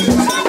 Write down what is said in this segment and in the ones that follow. Thank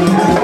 Thank you.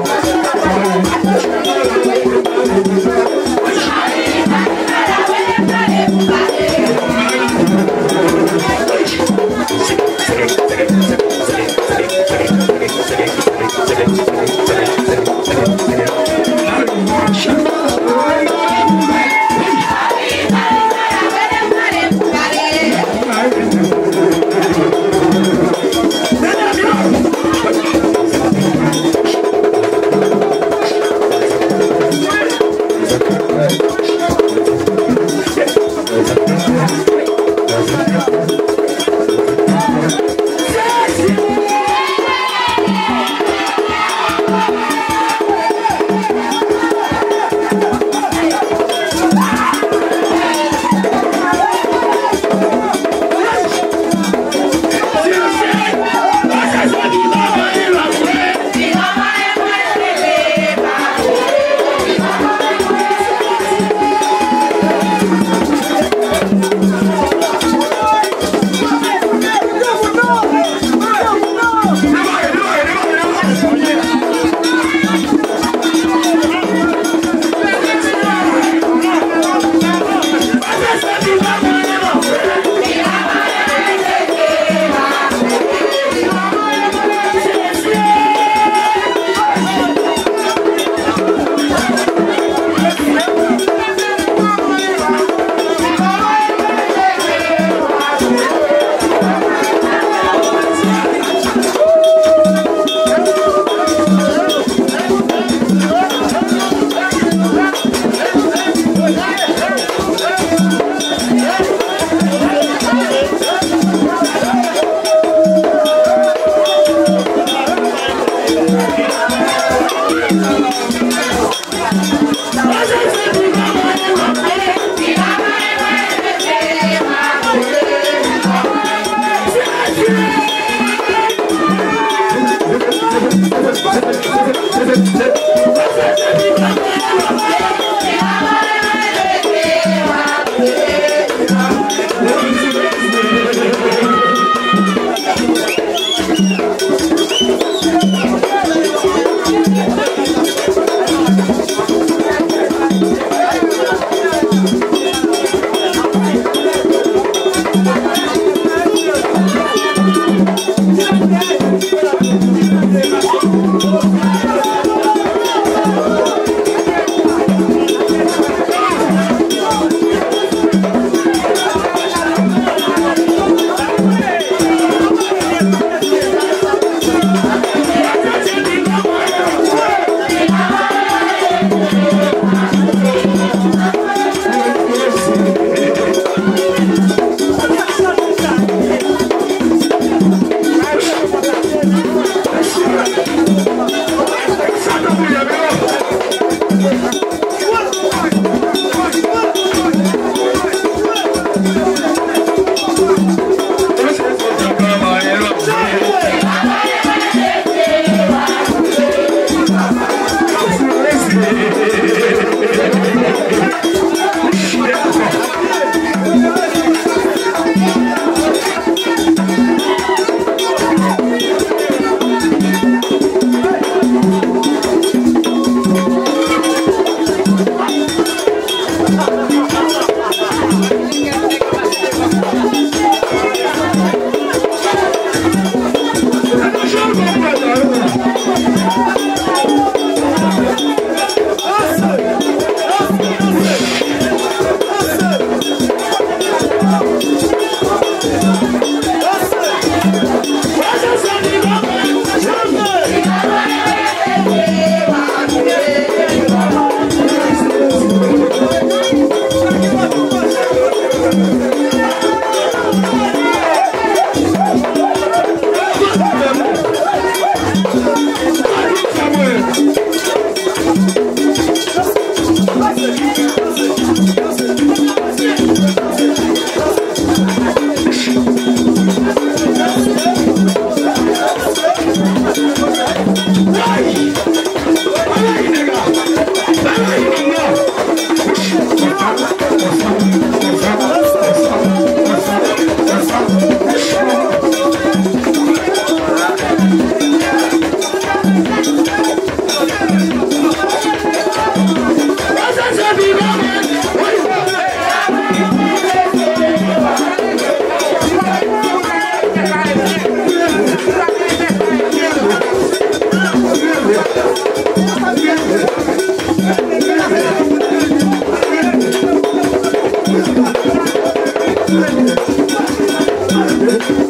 Thank you.